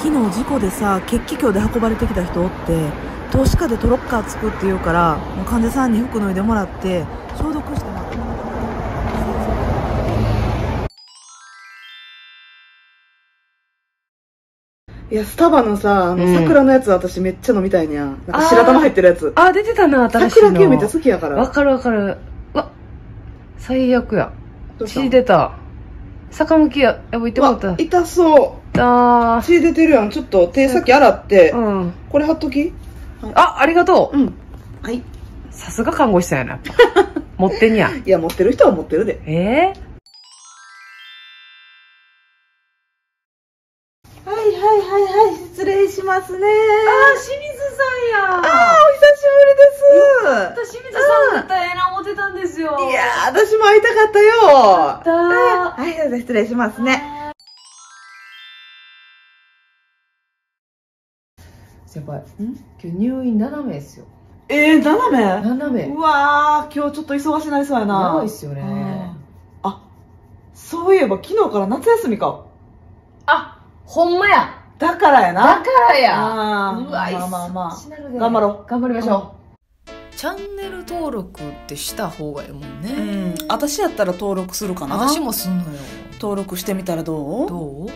昨日事故でさ血気胸で運ばれてきた人おって投資家でトロッカーつくって言うからもう患者さんに服脱いでもらって消毒して待ってもらっていや、スタバのさ、あの、桜のやつ私めっちゃ飲みたいねや。なんか白玉入ってるやつ。あ、出てたな、新しいの。桜系めっちゃ好きやから。わかるわかる。わ、最悪や。血出た。坂向きや、やばいってうわもった。痛そう。だ血出てるやん。ちょっと手先洗って。うん。これ貼っときあ、ありがとうん。はい。う。さすが看護師さんやな。持ってんや。いや、持ってる人は持ってるで。えはいはいはいはい、失礼しますね。ー、あ、清水さんや。あー、お久しぶりです。清水さんだったらええな思ってたんですよ。いやー、私も会いたかったよ。たはい、どうぞ失礼しますね。先輩、今日入院7名ですよ。えー、斜め7名。うわー、今日ちょっと忙しになりそうやな。やばいっすよね。あ、そういえば昨日から夏休みか。あ、ほんまや。だからやな。だからや。うわ、まあまあまあ忙しなるで頑張ろう頑張りましょう。チャンネル登録ってした方がいいもんね。うん、私やったら登録するかな。私もすんのよ。登録してみたらどう？どう？